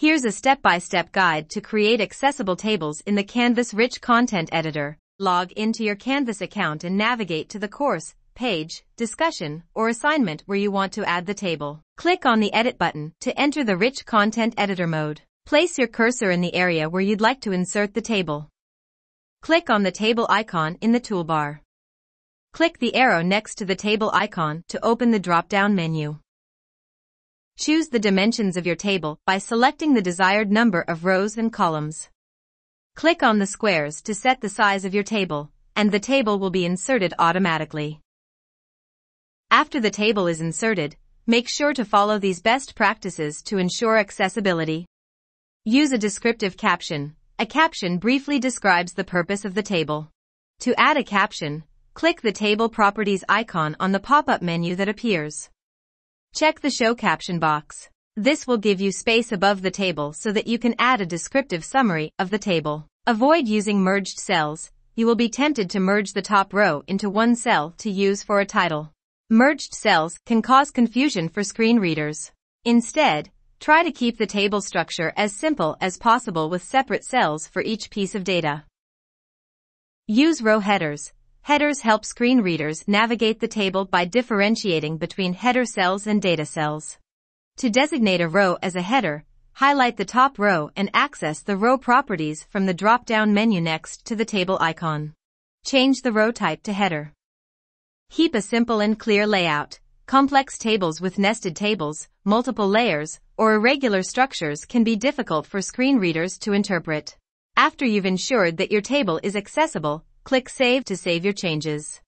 Here's a step-by-step guide to create accessible tables in the Canvas Rich Content Editor. Log into your Canvas account and navigate to the course, page, discussion, or assignment where you want to add the table. Click on the Edit button to enter the Rich Content Editor mode. Place your cursor in the area where you'd like to insert the table. Click on the table icon in the toolbar. Click the arrow next to the table icon to open the drop-down menu. Choose the dimensions of your table by selecting the desired number of rows and columns. Click on the squares to set the size of your table, and the table will be inserted automatically. After the table is inserted, make sure to follow these best practices to ensure accessibility. Use a descriptive caption. A caption briefly describes the purpose of the table. To add a caption, click the Table Properties icon on the pop-up menu that appears. Check the Show Caption box. This will give you space above the table so that you can add a descriptive summary of the table. Avoid using merged cells. You will be tempted to merge the top row into one cell to use for a title. Merged cells can cause confusion for screen readers. Instead, try to keep the table structure as simple as possible with separate cells for each piece of data. Use row headers. Headers help screen readers navigate the table by differentiating between header cells and data cells. To designate a row as a header, highlight the top row and access the row properties from the drop-down menu next to the table icon. Change the row type to header. Keep a simple and clear layout. Complex tables with nested tables, multiple layers, or irregular structures can be difficult for screen readers to interpret. After you've ensured that your table is accessible, Click Save to save your changes.